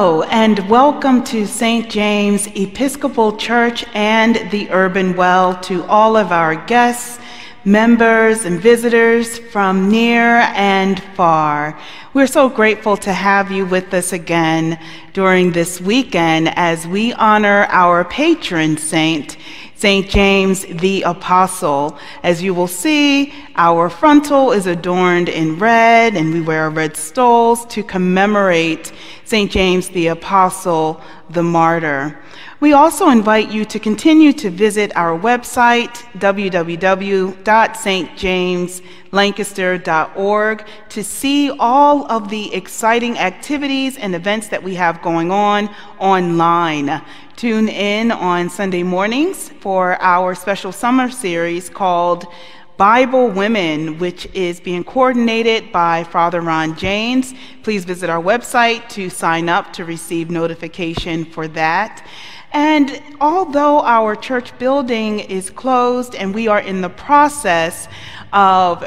Hello, and welcome to St. James Episcopal Church and the Urban Well to all of our guests, members, and visitors from near and far. We're so grateful to have you with us again during this weekend as we honor our patron saint, St. James the Apostle. As you will see, our frontal is adorned in red, and we wear red stoles to commemorate St. James the Apostle, the martyr. We also invite you to continue to visit our website, www.stjameslancaster.org, to see all of the exciting activities and events that we have going on online. Tune in on Sunday mornings for our special summer series called Bible Women, which is being coordinated by Father Ron James. Please visit our website to sign up to receive notification for that. And although our church building is closed and we are in the process of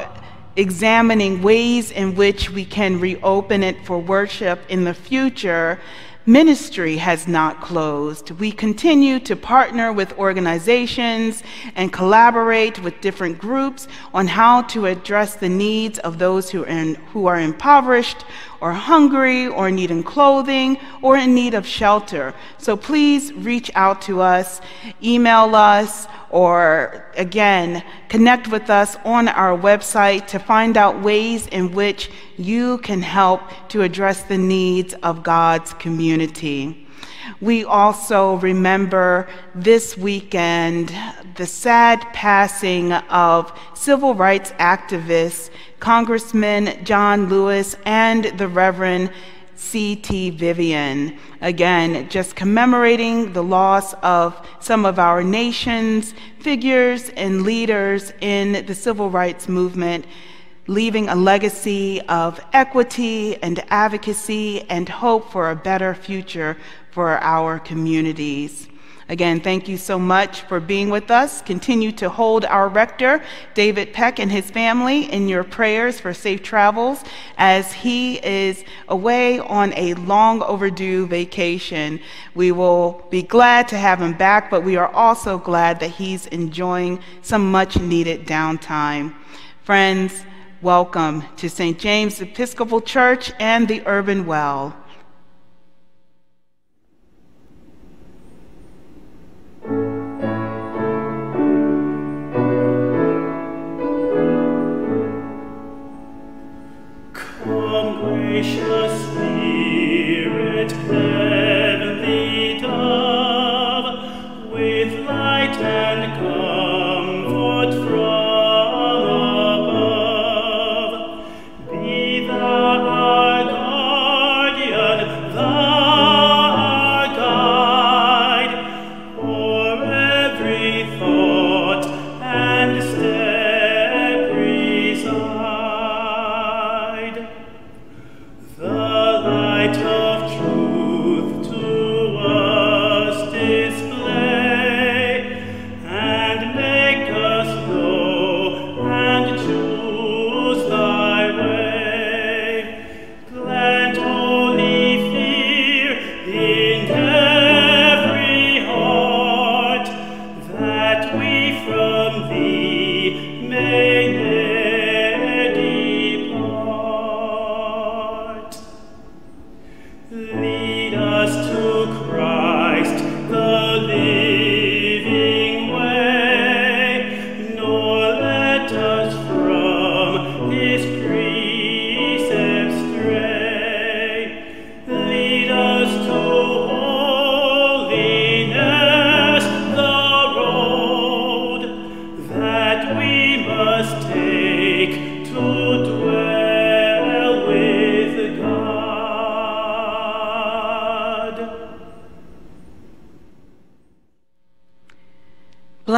examining ways in which we can reopen it for worship in the future, Ministry has not closed. We continue to partner with organizations and collaborate with different groups on how to address the needs of those who are, in, who are impoverished or hungry or needing clothing or in need of shelter. So please reach out to us, email us, or again, connect with us on our website to find out ways in which you can help to address the needs of God's community. We also remember this weekend the sad passing of civil rights activist Congressman John Lewis and the Reverend C.T. Vivian. Again, just commemorating the loss of some of our nation's figures and leaders in the civil rights movement, leaving a legacy of equity and advocacy and hope for a better future for our communities. Again, thank you so much for being with us. Continue to hold our rector, David Peck, and his family in your prayers for safe travels as he is away on a long overdue vacation. We will be glad to have him back, but we are also glad that he's enjoying some much needed downtime. Friends, welcome to St. James Episcopal Church and the Urban Well.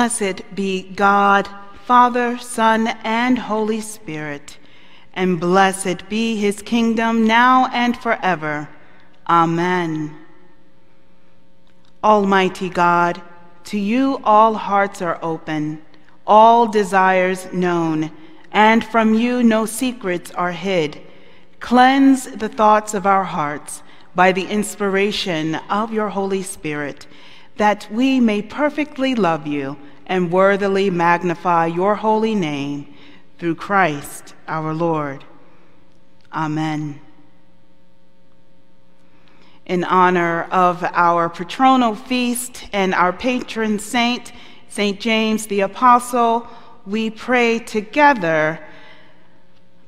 Blessed be God, Father, Son, and Holy Spirit, and blessed be his kingdom now and forever. Amen. Almighty God, to you all hearts are open, all desires known, and from you no secrets are hid. Cleanse the thoughts of our hearts by the inspiration of your Holy Spirit, that we may perfectly love you and worthily magnify your holy name through Christ our Lord. Amen. In honor of our patronal feast and our patron saint, St. James the Apostle, we pray together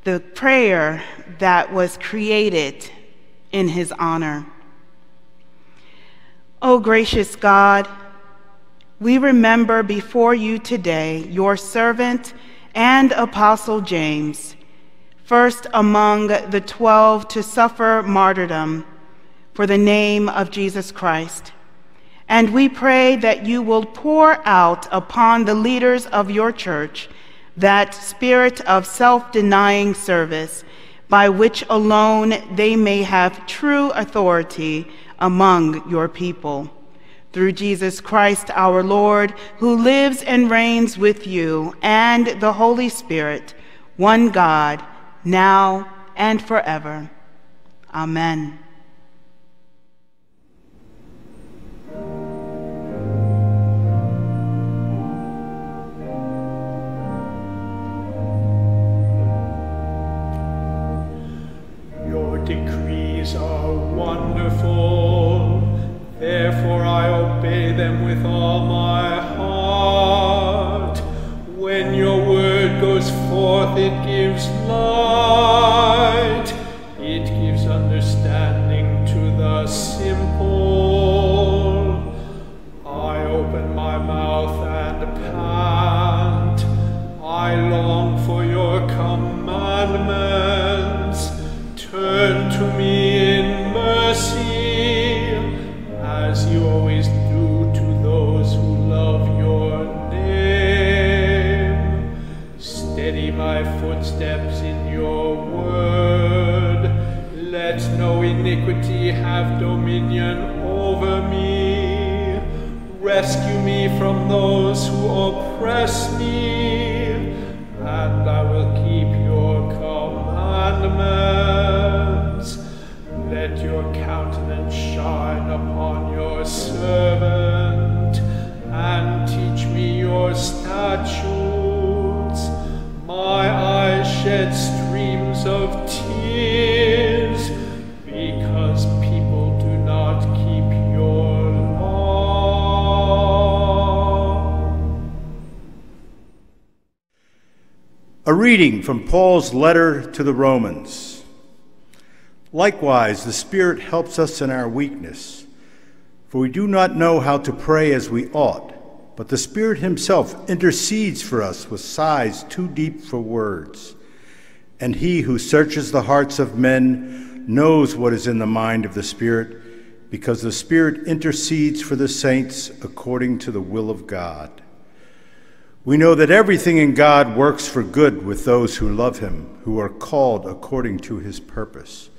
the prayer that was created in his honor. O gracious God, we remember before you today your servant and apostle James, first among the twelve to suffer martyrdom for the name of Jesus Christ. And we pray that you will pour out upon the leaders of your church that spirit of self denying service by which alone they may have true authority among your people through Jesus Christ our Lord, who lives and reigns with you and the Holy Spirit, one God, now and forever. Amen. Your decrees are wonderful. Statutes. My eyes shed streams of tears, because people do not keep your law. A reading from Paul's letter to the Romans. Likewise, the Spirit helps us in our weakness, for we do not know how to pray as we ought, but the Spirit Himself intercedes for us with sighs too deep for words. And He who searches the hearts of men knows what is in the mind of the Spirit, because the Spirit intercedes for the saints according to the will of God. We know that everything in God works for good with those who love him, who are called according to his purpose.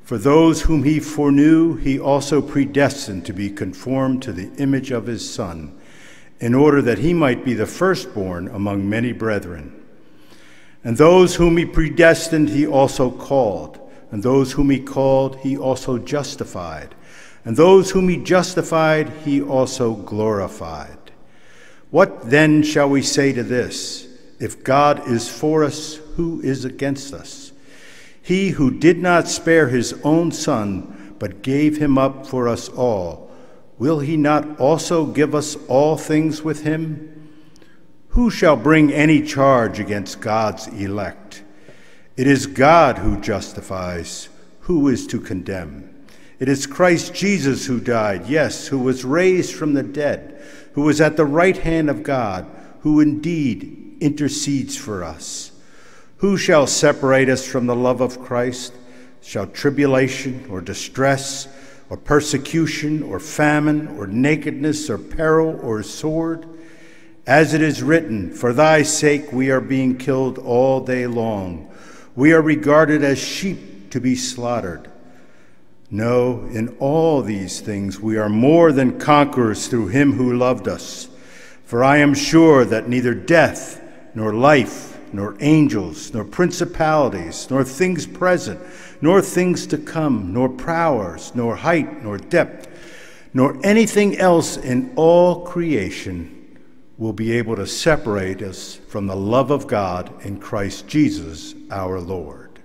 For those whom he foreknew, he also predestined to be conformed to the image of his Son, in order that he might be the firstborn among many brethren. And those whom he predestined, he also called. And those whom he called, he also justified. And those whom he justified, he also glorified. What then shall we say to this? If God is for us, who is against us? He who did not spare his own son, but gave him up for us all, will he not also give us all things with him? Who shall bring any charge against God's elect? It is God who justifies. Who is to condemn? It is Christ Jesus who died, yes, who was raised from the dead who is at the right hand of God, who indeed intercedes for us. Who shall separate us from the love of Christ? Shall tribulation or distress or persecution or famine or nakedness or peril or sword? As it is written, For thy sake we are being killed all day long. We are regarded as sheep to be slaughtered. No, in all these things we are more than conquerors through him who loved us. For I am sure that neither death, nor life, nor angels, nor principalities, nor things present, nor things to come, nor powers, nor height, nor depth, nor anything else in all creation will be able to separate us from the love of God in Christ Jesus our Lord.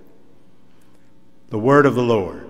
The word of the Lord.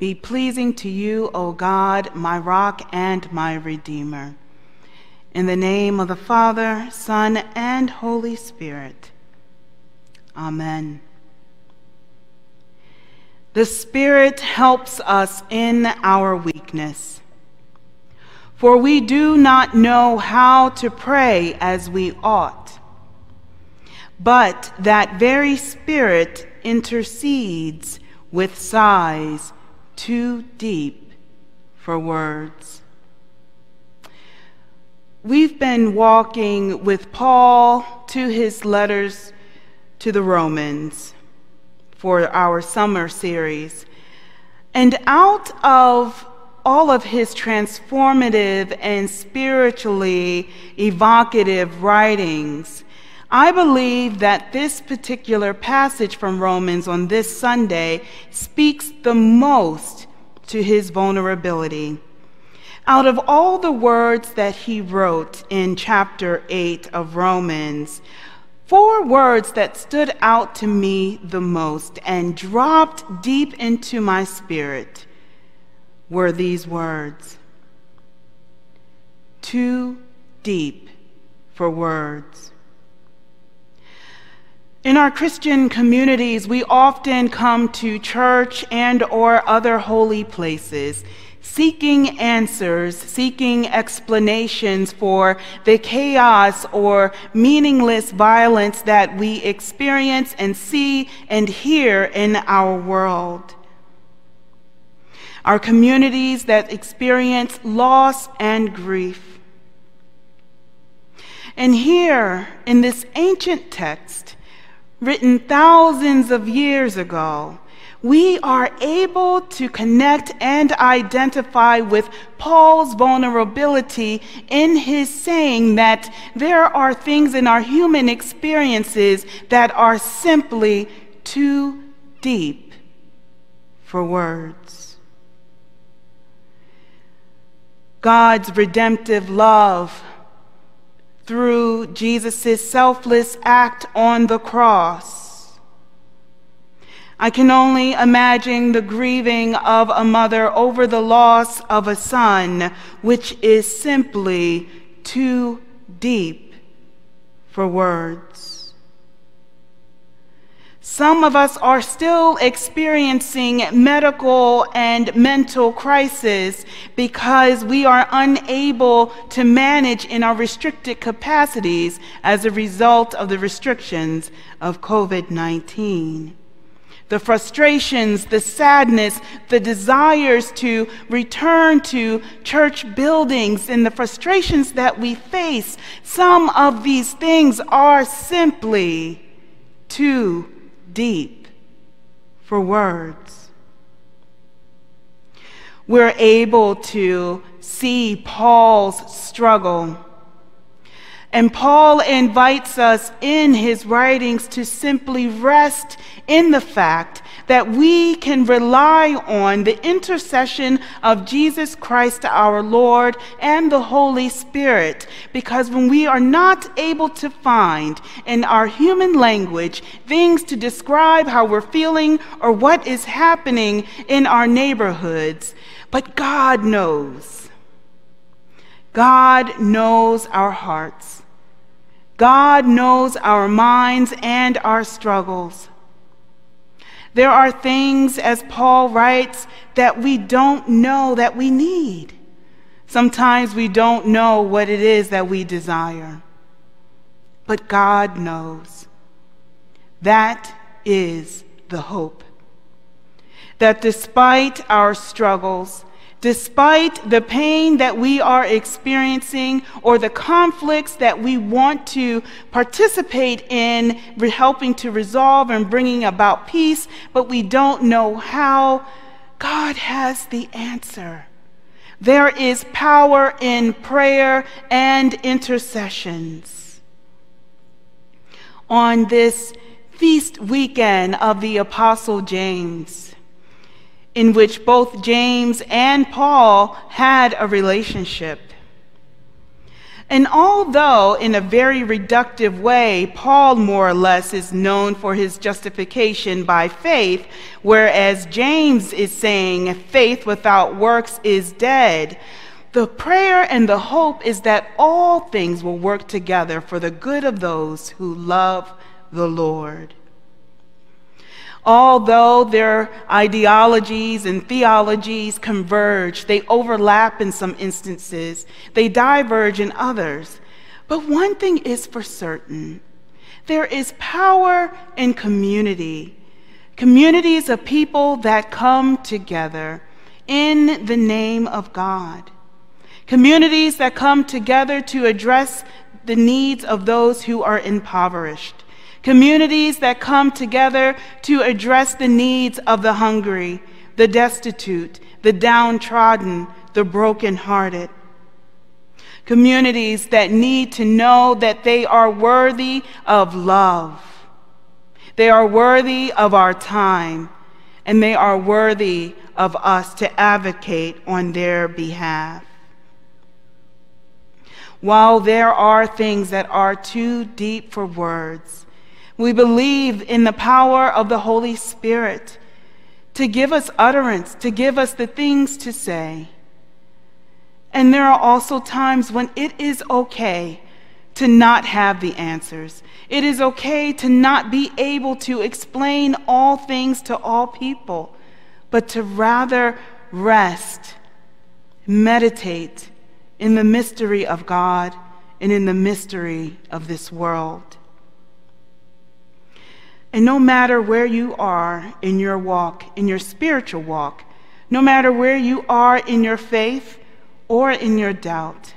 be pleasing to you, O God, my rock and my redeemer. In the name of the Father, Son, and Holy Spirit. Amen. The Spirit helps us in our weakness. For we do not know how to pray as we ought but that very Spirit intercedes with sighs too deep for words. We've been walking with Paul to his letters to the Romans for our summer series. And out of all of his transformative and spiritually evocative writings, I believe that this particular passage from Romans on this Sunday speaks the most to his vulnerability. Out of all the words that he wrote in chapter 8 of Romans, four words that stood out to me the most and dropped deep into my spirit were these words Too deep for words. In our Christian communities, we often come to church and or other holy places seeking answers, seeking explanations for the chaos or meaningless violence that we experience and see and hear in our world. Our communities that experience loss and grief. And here in this ancient text, written thousands of years ago, we are able to connect and identify with Paul's vulnerability in his saying that there are things in our human experiences that are simply too deep for words. God's redemptive love through Jesus' selfless act on the cross I can only imagine the grieving of a mother over the loss of a son, which is simply too deep for words. Some of us are still experiencing medical and mental crisis because we are unable to manage in our restricted capacities as a result of the restrictions of COVID 19 the frustrations, the sadness, the desires to return to church buildings, and the frustrations that we face, some of these things are simply too deep for words. We're able to see Paul's struggle and Paul invites us in his writings to simply rest in the fact that we can rely on the intercession of Jesus Christ our Lord and the Holy Spirit. Because when we are not able to find in our human language things to describe how we're feeling or what is happening in our neighborhoods, but God knows. God knows our hearts. God knows our minds and our struggles. There are things, as Paul writes, that we don't know that we need. Sometimes we don't know what it is that we desire. But God knows. That is the hope. That despite our struggles, Despite the pain that we are experiencing or the conflicts that we want to participate in helping to resolve and bringing about peace, but we don't know how, God has the answer. There is power in prayer and intercessions. On this feast weekend of the Apostle James, in which both James and Paul had a relationship. And although, in a very reductive way, Paul more or less is known for his justification by faith, whereas James is saying faith without works is dead, the prayer and the hope is that all things will work together for the good of those who love the Lord. Although their ideologies and theologies converge, they overlap in some instances, they diverge in others. But one thing is for certain. There is power in community, communities of people that come together in the name of God, communities that come together to address the needs of those who are impoverished communities that come together to address the needs of the hungry, the destitute, the downtrodden, the brokenhearted. Communities that need to know that they are worthy of love. They are worthy of our time, and they are worthy of us to advocate on their behalf. While there are things that are too deep for words, we believe in the power of the Holy Spirit to give us utterance, to give us the things to say. And there are also times when it is okay to not have the answers. It is okay to not be able to explain all things to all people, but to rather rest, meditate in the mystery of God and in the mystery of this world. And no matter where you are in your walk, in your spiritual walk, no matter where you are in your faith or in your doubt,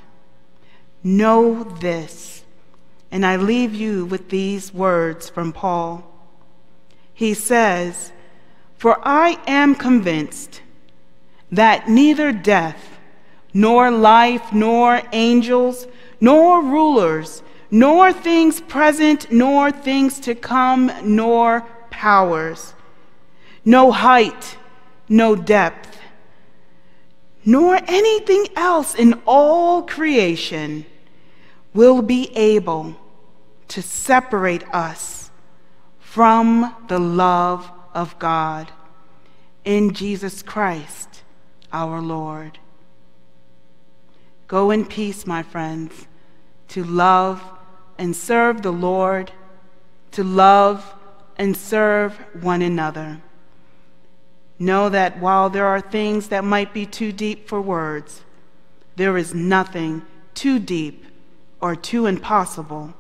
know this. And I leave you with these words from Paul. He says, For I am convinced that neither death, nor life, nor angels, nor rulers, nor things present, nor things to come, nor powers, no height, no depth, nor anything else in all creation will be able to separate us from the love of God in Jesus Christ our Lord. Go in peace, my friends, to love and serve the Lord, to love and serve one another. Know that while there are things that might be too deep for words, there is nothing too deep or too impossible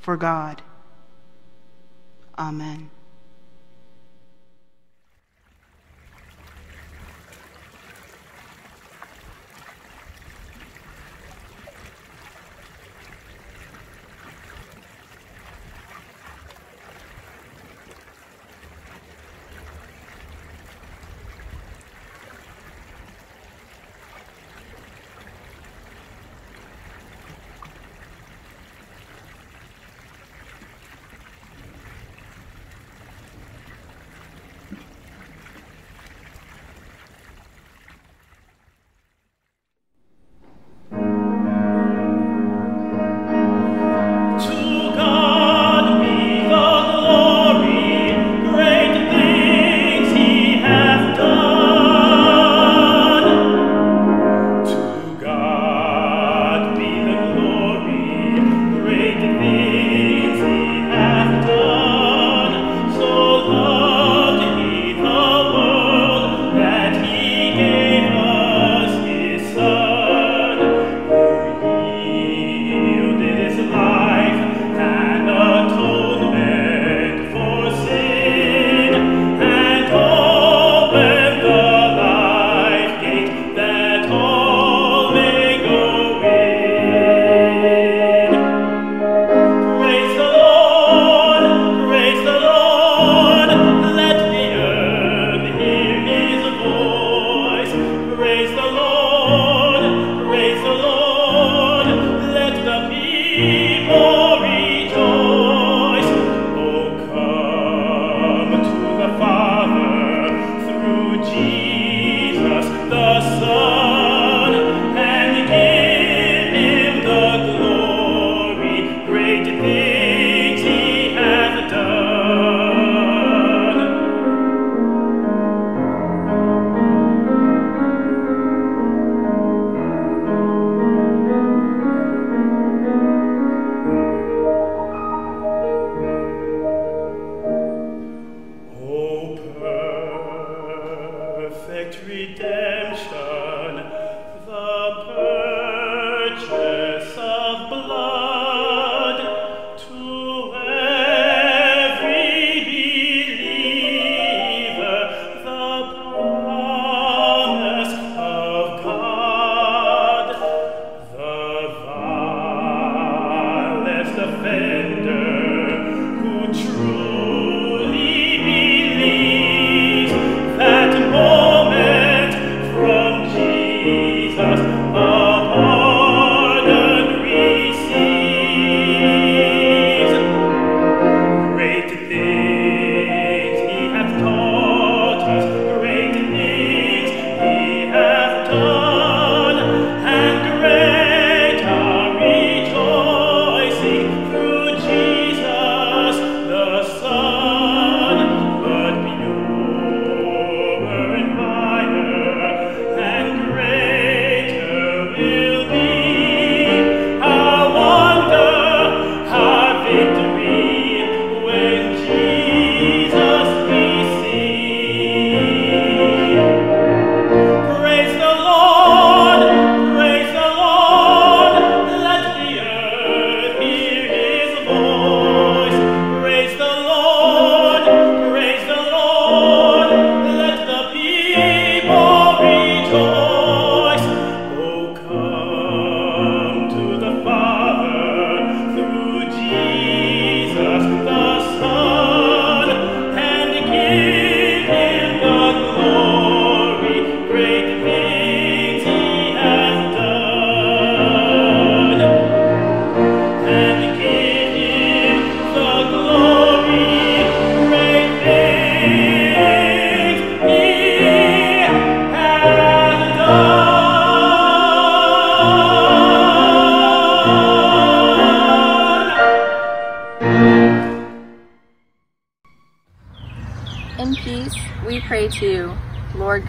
for God. Amen.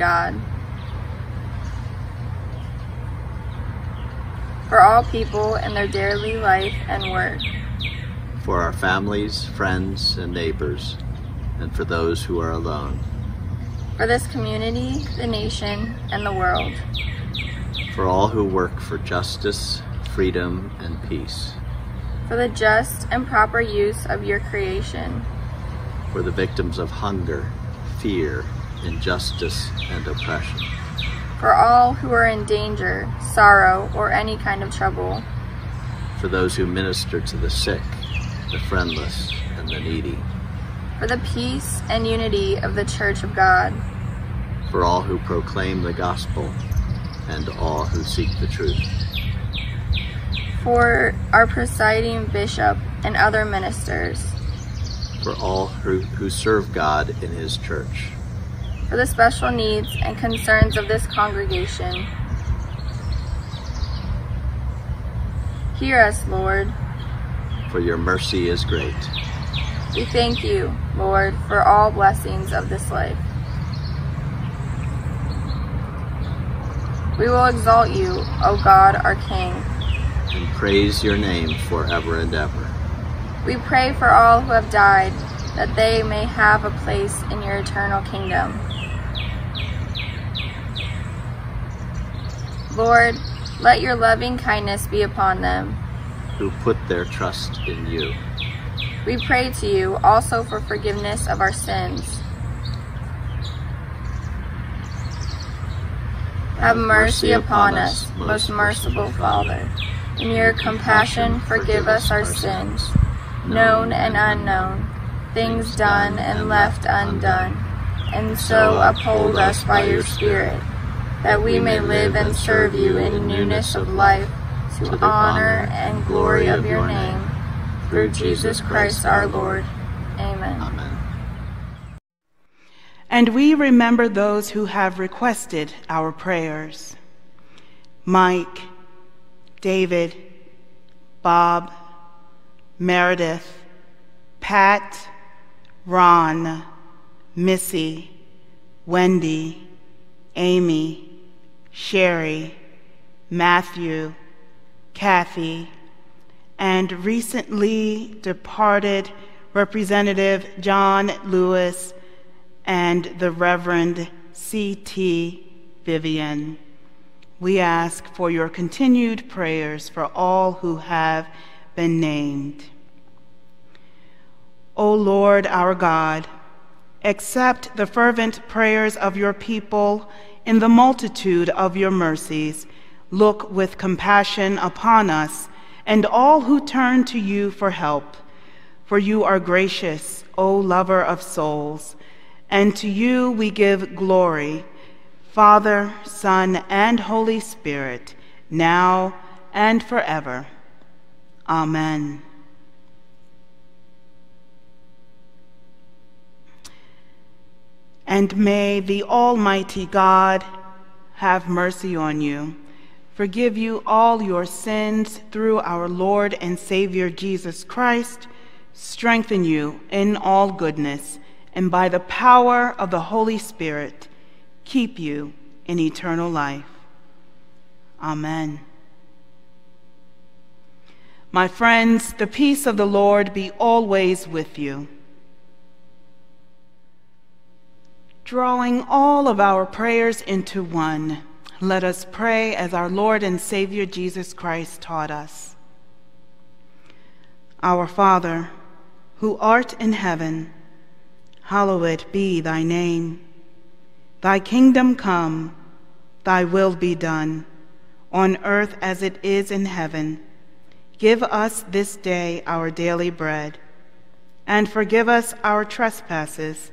God. For all people in their daily life and work. For our families, friends, and neighbors, and for those who are alone. For this community, the nation, and the world. For all who work for justice, freedom, and peace. For the just and proper use of your creation. For the victims of hunger, fear, injustice, and oppression. For all who are in danger, sorrow, or any kind of trouble. For those who minister to the sick, the friendless, and the needy. For the peace and unity of the Church of God. For all who proclaim the gospel, and all who seek the truth. For our presiding bishop and other ministers. For all who, who serve God in his church. For the special needs and concerns of this congregation. Hear us, Lord. For your mercy is great. We thank you, Lord, for all blessings of this life. We will exalt you, O God, our King. And praise your name forever and ever. We pray for all who have died, that they may have a place in your eternal kingdom. Lord, let your loving kindness be upon them. Who put their trust in you. We pray to you also for forgiveness of our sins. Have mercy upon us, most merciful Father. In your compassion, forgive us our sins, known and unknown, things done and left undone, and so uphold us by your Spirit, that we may live and serve you in newness of life, to honor and glory of your name, through Jesus Christ our Lord. Amen. Amen. And we remember those who have requested our prayers Mike, David, Bob, Meredith, Pat, Ron, Missy, Wendy, Amy, Sherry, Matthew, Kathy, and recently departed Representative John Lewis and the Reverend C.T. Vivian. We ask for your continued prayers for all who have been named. O Lord our God, accept the fervent prayers of your people in the multitude of your mercies. Look with compassion upon us and all who turn to you for help. For you are gracious, O lover of souls and to you we give glory, Father, Son, and Holy Spirit, now and forever. Amen. And may the Almighty God have mercy on you, forgive you all your sins through our Lord and Savior Jesus Christ, strengthen you in all goodness and by the power of the Holy Spirit, keep you in eternal life. Amen. My friends, the peace of the Lord be always with you. Drawing all of our prayers into one, let us pray as our Lord and Savior Jesus Christ taught us. Our Father, who art in heaven, hallowed be thy name. Thy kingdom come, thy will be done, on earth as it is in heaven. Give us this day our daily bread, and forgive us our trespasses,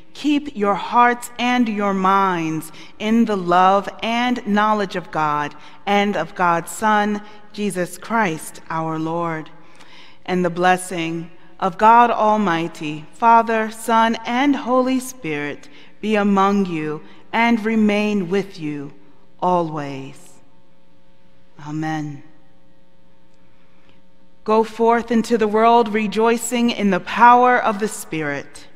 keep your hearts and your minds in the love and knowledge of God and of God's Son, Jesus Christ, our Lord. And the blessing of God Almighty, Father, Son, and Holy Spirit be among you and remain with you always. Amen. Go forth into the world rejoicing in the power of the Spirit.